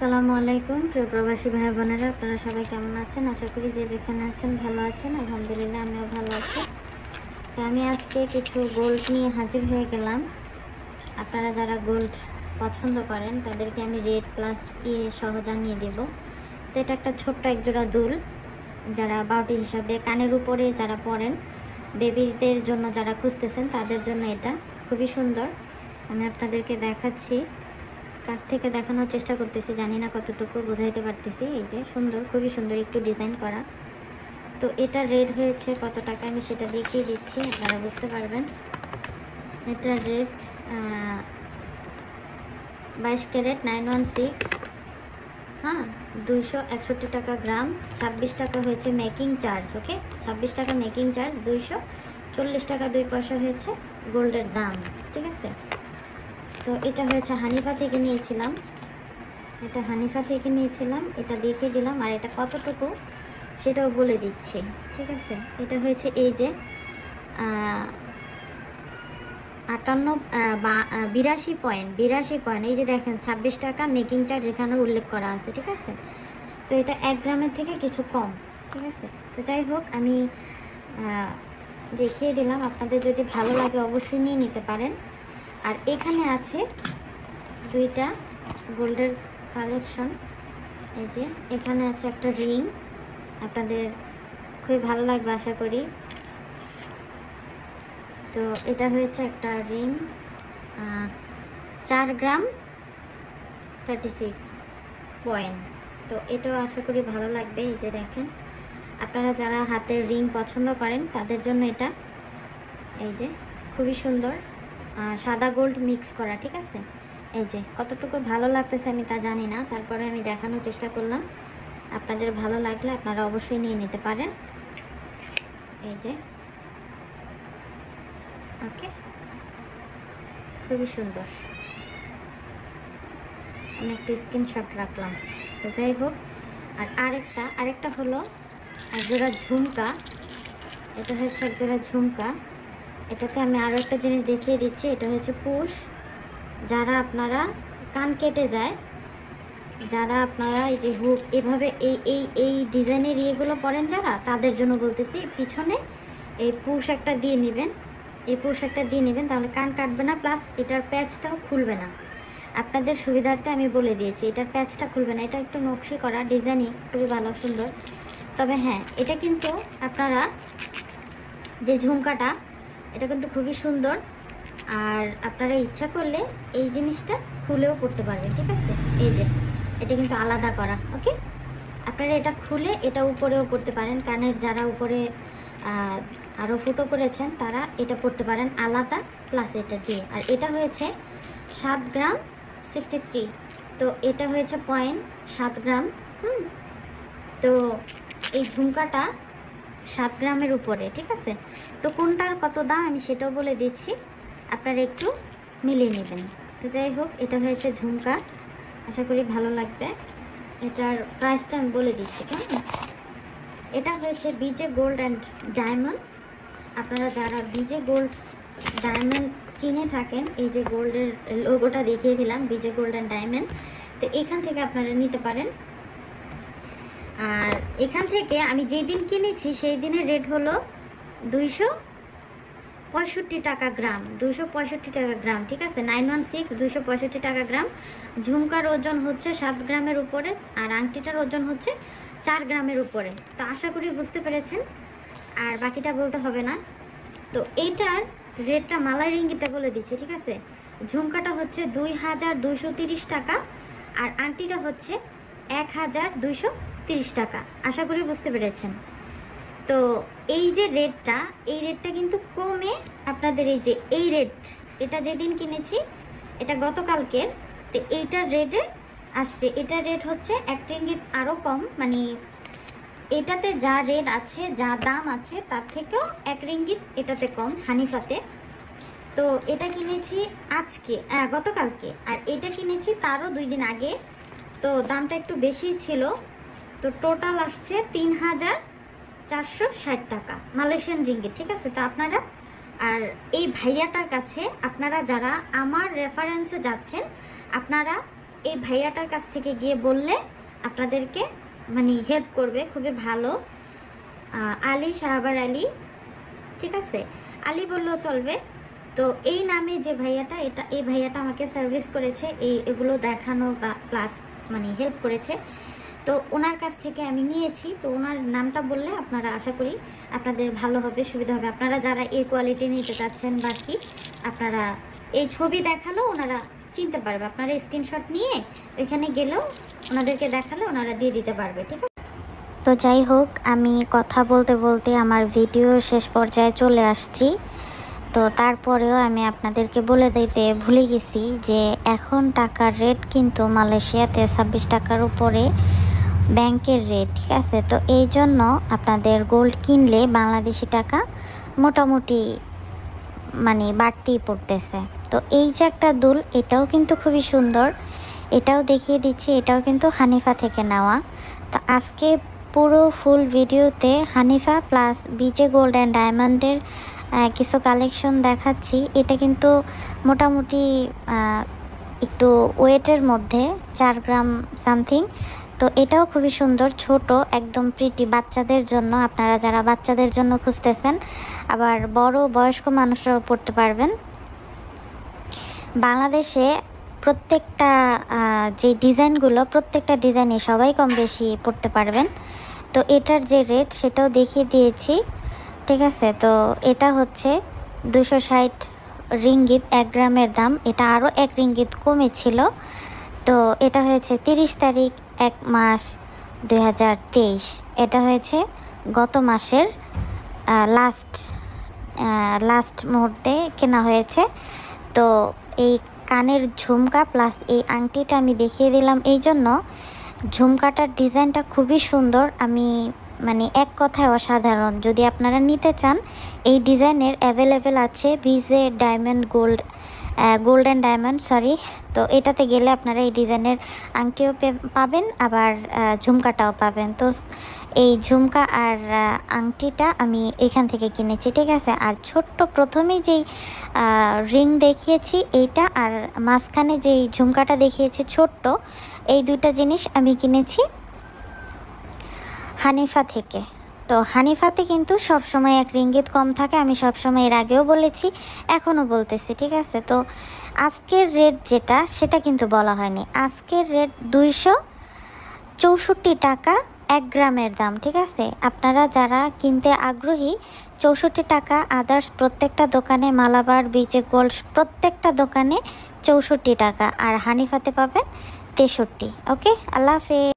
আসসালামু আলাইকুম, প্রিয় প্রবাসী ভাই বোনেরা আপনারা সবাই কেমন আছেন? আশা করি যে যেখানে আছেন ভালো আছেন, আলহামদুলিল্লাহ আমিও ভালো আছি। তো আমি আজকে কিছু গোল্ড নিয়ে হাজির হয়ে গেলাম। আপনারা যারা গোল্ড পছন্দ করেন, তাদেরকে আমি রেড প্লাস ইয়ে সহ জানিয়ে দেব। তো এটা একটা ছোট্ট একজোড়া দুল। যারা বাউটি হিসাবে কানের উপরে যারা পরেন বেবিদের জন্য যারা খুঁজতেছেন, তাদের জন্য এটা। খুবই সুন্দর। আমি আপনাদেরকে দেখাচ্ছি। কাছ থেকে দেখানোর চেষ্টা করতেছি, জানি না কতটুকু বোঝাইতে পারতেছি। এই যে সুন্দর, খুবই সুন্দর একটু ডিজাইন করা। তো এটা রেড হয়েছে কত টাকা আমি সেটা দেখিয়ে দিচ্ছি, আপনারা বুঝতে পারবেন। এটা রেট বাইশ ক্যারেট নাইন ওয়ান সিক্স হ্যাঁ দুইশো একষট্টি টাকা গ্রাম, ছাব্বিশ টাকা হয়েছে মেকিং চার্জ ওকে ছাব্বিশ টাকা মেকিং চার্জ দুইশো চল্লিশ টাকা দুই পয়সা হয়েছে গোল্ডের দাম, ঠিক আছে? তো এটা হয়েছে হানিফা থেকে নিয়েছিলাম। এটা হানিফা থেকে নিয়েছিলাম, এটা দেখিয়ে দিলাম, আর এটা কতটুকু সেটাও বলে দিচ্ছি, ঠিক আছে? এটা হয়েছে এই যে আটান্ন বিরাশি পয়েন্ট বিরাশি পয়েন্ট, এই যে দেখেন, ছাব্বিশ টাকা মেকিং চার্জ এখানে উল্লেখ করা আছে, ঠিক আছে? তো এটা এক গ্রামের থেকে কিছু কম, ঠিক আছে? তো যাই হোক, আমি দেখিয়ে দিলাম। আপনাদের যদি ভালো লাগে অবশ্যই নিয়ে নিতে পারেন। আর এখানে আছে দুইটা গোল্ডের কালেকশন। এই যে, এখানে আছে একটা রিং। আপনাদের খুবই ভালো লাগবে, আশা করি। তো এটা হয়েছে একটা রিং চার গ্রাম থার্টি সিক্স পয়েন্ট তো এটাও আশা করি ভালো লাগবে, এই যে দেখেন। আপনারা যারা হাতের রিং পছন্দ করেন, তাদের জন্য এটা। এই যে, খুবই সুন্দর। সাদা গোল্ড মিক্স করা, ঠিক আছে? এই যে, কতটুকু ভালো লাগতেছে আমি তা জানি না, তারপরে আমি দেখানোর চেষ্টা করলাম। আপনাদের ভালো লাগলে আপনারা অবশ্যই নিয়ে নিতে পারেন। এই যে, ওকে। খুবই সুন্দর। আমি একটা স্ক্রিনশট রাখলাম। তো যাই হোক, আর আরেকটা আরেকটা হলো একজোড়া ঝুমকা। এটা হচ্ছে একজোড়া ঝুমকা। এটাতে আমি আরও একটা জিনিস দেখিয়ে দিচ্ছি, এটা হচ্ছে পুষ। যারা আপনারা কান কেটে যায়, যারা আপনারা এই যে হুক, এভাবে এই এই এই ডিজাইনের ইয়েগুলো পরেন যারা, তাদের জন্য বলতেছি, পিছনে এই পুষ একটা দিয়ে নেবেন। এই পুষ একটা দিয়ে নেবেন, তাহলে কান কাটবে না, প্লাস এটার প্যাচটাও খুলবে না। আপনাদের সুবিধার্থে আমি বলে দিয়েছি, এটার প্যাচটা খুলবে না, এটা একটু নকশি করা, ডিজাইনই খুবই ভালো, সুন্দর। তবে হ্যাঁ এটা কিন্তু আপনারা যে ঝুমকাটা এটা কিন্তু খুবই সুন্দর। আর আপনারা ইচ্ছা করলে এই জিনিসটা খুলেও পড়তে পারবেন, ঠিক আছে? এই যে, এটা কিন্তু আলাদা করা, ওকে? আপনারা এটা খুলে এটা উপরেও পড়তে পারেন কানের যারা উপরে আরও ফুটো করেছেন, তারা এটা পড়তে পারেন আলাদা প্লাস এটা দিয়ে। আর এটা হয়েছে সাত গ্রাম সিক্সটি থ্রি তো এটা হয়েছে পয়েন্ট সাত গ্রাম, হুম? তো এই ঝুমকাটা সাত গ্রামের উপরে, ঠিক আছে? তো কোনটার কত দাম আমি সেটাও বলে দিচ্ছি। আপনারা একটু মিলিয়ে নেবেন। তো যাই হোক, এটা হয়েছে ঝুমকা। আশা করি ভালো লাগবে। এটার প্রাইসটা আমি বলে দিচ্ছি, কেমন? এটা হয়েছে বিজে গোল্ড অ্যান্ড ডায়মন্ড আপনারা যারা বিজে গোল্ড ডায়মন্ড চিনে থাকেন, এই যে গোল্ডের লোগোটা দেখিয়ে দিলাম, বিজে গোল্ড অ্যান্ড ডায়মন্ড তো এখান থেকে আপনারা নিতে পারেন। আর এখান থেকে আমি যেই দিন কিনেছি, সেই দিনের রেট হলো দুইশো পঁয়ষট্টি টাকা গ্রাম, দুইশো পঁয়ষট্টি টাকা গ্রাম, ঠিক আছে? নাইন ওয়ান সিক্স দুইশো পঁয়ষট্টি টাকা গ্রাম। ঝুমকার ওজন হচ্ছে সাত গ্রামের উপরে আর আংটিটার ওজন হচ্ছে চার গ্রামের উপরে। তো আশা করি বুঝতে পেরেছেন, আর বাকিটা বলতে হবে না। তো এইটার রেটটা মালাই রিঙ্গিটা বলে দিচ্ছি, ঠিক আছে? ঝুমকাটা হচ্ছে দুই হাজার দুইশো তিরিশ টাকা আর আংটিটা হচ্ছে এক হাজার দুইশো তিরিশ টাকা। আশা করি বুঝতে পেরেছেন। তো এই যে রেটটা এই রেটটা কিন্তু কমে আপনাদের এই যে এই রেট এটা যেদিন কিনেছি এটা গতকালকের তো এইটার রেটে আসছে। এটার রেট হচ্ছে এক রিঙ্গিত আরও কম মানে এটাতে যা রেট আছে যা দাম আছে তার থেকেও এক রিঙ্গিত এটাতে কম হানিফাতে। তো এটা কিনেছি আজকে আহ, গতকালকে। আর এটা কিনেছি তারও দুই দিন আগে। তো দামটা একটু বেশি ছিল তো টোটাল আসছে তিন হাজার চারশো ষাট টাকা মালয়েশিয়ান রিঙ্গিত ঠিক আছে? তো আপনারা, আর এই ভাইয়াটার কাছে আপনারা যারা আমার রেফারেন্সে যাচ্ছেন, আপনারা এই ভাইয়াটার কাছ থেকে গিয়ে বললে আপনাদেরকে মানে হেল্প করবে, খুবই ভালো। আলী শাহবার আলী, ঠিক আছে? আলী বললেও চলবে। তো এই নামে যে ভাইয়াটা, এটা, এই ভাইয়াটা আমাকে সার্ভিস করেছে, এই, এগুলো দেখানো বা প্লাস মানে হেল্প করেছে। তো ওনার কাছ থেকে আমি নিয়েছি। তো ওনার নামটা বললে আপনারা আশা করি আপনাদের ভালো হবে, সুবিধা হবে। আপনারা যারা এই কোয়ালিটি নিতে চাচ্ছেন বা কি, আপনারা এই ছবি দেখাল, ওনারা চিনতে পারবে। আপনারা স্ক্রিনশট নিয়ে ওইখানে গেলেও ওনাদেরকে দেখালে ওনারা দিয়ে দিতে পারবে, ঠিক আছে? তো যাই হোক, আমি কথা বলতে বলতে আমার ভিডিও শেষ পর্যায়ে চলে আসছি। তো তারপরেও আমি আপনাদেরকে বলে দিতে ভুলে গেছি যে এখন টাকার রেট কিন্তু মালয়েশিয়াতে ছাব্বিশ টাকার উপরে। ব্যাংকের রেট ঠিক আছে? তো এই জন্য আপনাদের গোল্ড কিনলে বাংলাদেশি টাকা মোটামুটি মানে বাড়তেই পড়তেছে। তো এই যে একটা দুল, এটাও কিন্তু খুবই সুন্দর। এটাও দেখিয়ে দিচ্ছি, এটাও কিন্তু হানিফা থেকে নেওয়া। তো আজকে পুরো ফুল ভিডিওতে Hanifa plus BJ gold and ডায়মন্ডের কিছু কালেকশন দেখাচ্ছি। এটা কিন্তু মোটামুটি একটু ওয়েটের মধ্যে, চার গ্রাম সামথিং তো এটাও খুবই সুন্দর, ছোট, একদম প্রিটি বাচ্চাদের জন্য। আপনারা যারা বাচ্চাদের জন্য খুঁজতেছেন, আবার বড় বয়স্ক মানুষরাও পড়তে পারবেন। বাংলাদেশে প্রত্যেকটা যে ডিজাইনগুলো, প্রত্যেকটা ডিজাইনে সবাই কম বেশি পড়তে পারবেন। তো এটার যে রেট সেটাও দেখিয়ে দিয়েছি, ঠিক আছে? তো এটা হচ্ছে দুশো ষাট রিঙ্গিত, এক গ্রামের দাম। এটা আরও এক রিঙ্গিত কমেছিল। তো এটা হয়েছে তিরিশ তারিখ, এক মাস, দুই হাজার তেইশ। এটা হয়েছে গত মাসের লাস্ট লাস্ট মুহূর্তে কেনা হয়েছে। তো এই কানের ঝুমকা প্লাস এই আংটিটা আমি দেখিয়ে দিলাম। এই জন্য ঝুমকাটার ডিজাইনটা খুবই সুন্দর। আমি মানে এক কথায় অসাধারণ। যদি আপনারা নিতে চান, এই ডিজাইনের অ্যাভেলেবেল আছে BJ diamond gold golden diamond sorry তো এটাতে গেলে আপনারা এই ডিজাইনের আংটিও পাবেন, আবার ঝুমকাটাও পাবেন। তো এই ঝুমকা আর আংটিটা আমি এখান থেকে কিনেছি, ঠিক আছে? আর ছোট্ট প্রথমেই যেই রিং দেখিয়েছি, এইটা আর মাঝখানে যেই ঝুমকাটা দেখিয়েছি ছোট্ট, এই দুইটা জিনিস আমি কিনেছি হানিফা থেকে। তো হানিফাতে কিন্তু সব সময় এক রিঙ্গিত কম থাকে, আমি সব সময় এর আগেও বলেছি, এখনও বলতেছি, ঠিক আছে? তো আজকের রেট যেটা, সেটা কিন্তু বলা হয়নি। আজকের রেট দুইশো চৌষট্টি টাকা এক গ্রামের দাম, ঠিক আছে? আপনারা যারা কিনতে আগ্রহী, চৌষট্টি টাকা আদার্স প্রত্যেকটা দোকানে, মালাবার বিচে গোল্ড প্রত্যেকটা দোকানে চৌষট্টি টাকা, আর হানিফাতে পাবেন তেষট্টি ওকে আল্লাহ হাফেজ।